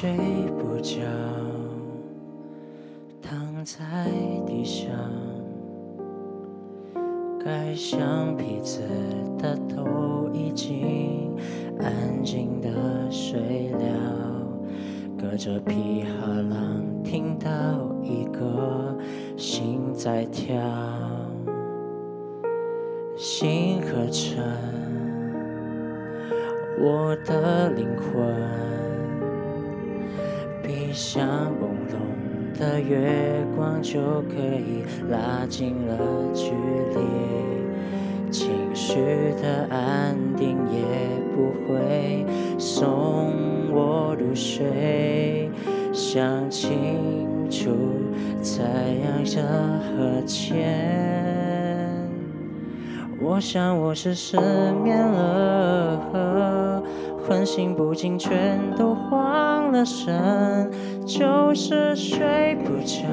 睡不着，躺在地上，盖上被子的都已经安静的睡了，隔着皮哈浪听到一个心在跳，心和尘，我的灵魂。像朦胧的月光，就可以拉近了距离。情绪的安定也不会送我入睡。想清楚，才让这和前。我想我是失眠了。唤醒不惊，全都慌了神，就是睡不着，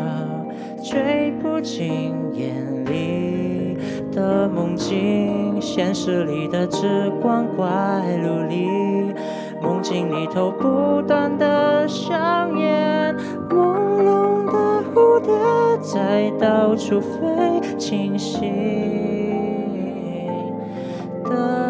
追不进眼里的梦境，现实里的只光怪陆离，梦境里头不断的上演，朦胧的蝴蝶在到处飞，清醒的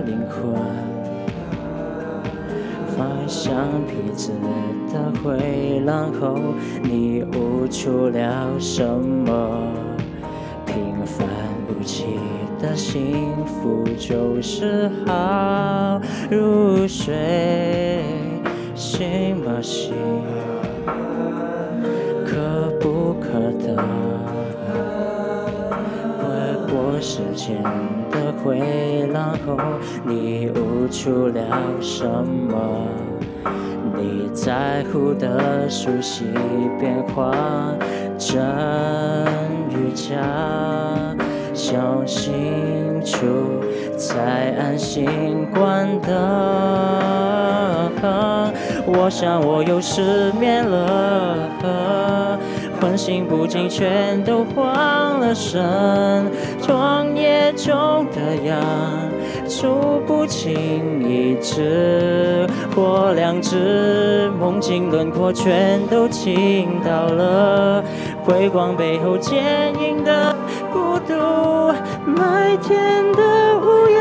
灵魂。像皮子的回廊后，你悟出了什么？平凡无奇的幸福就是好入睡。醒吧醒，时间的回廊后，你悟出了什么？你在乎的熟悉变化，真与假，想清楚才安心关的。我想我又失眠了。唤醒不惊，全都慌了神。创业中的羊，数不清一只或两只，梦境轮廓全都倾倒了。辉光背后坚硬的孤独，麦田的乌鸦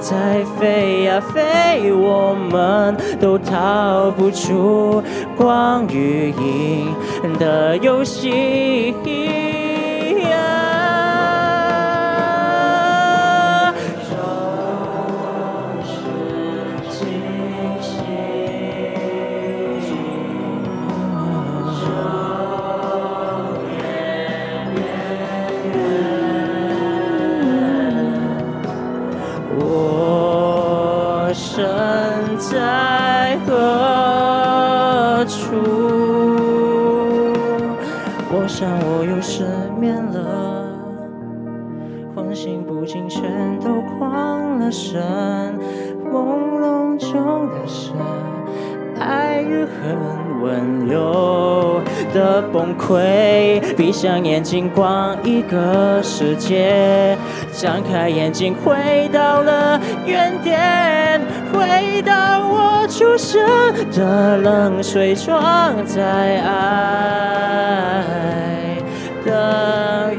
在飞呀飞，我们都逃不出光与影的游戏。身在何处？我想我又失眠了，唤醒不惊，全都狂了神，朦胧中的神，爱与恨温柔的崩溃。闭上眼睛，逛一个世界，张开眼睛，回到了原点，回到我出生的冷水床，在爱。的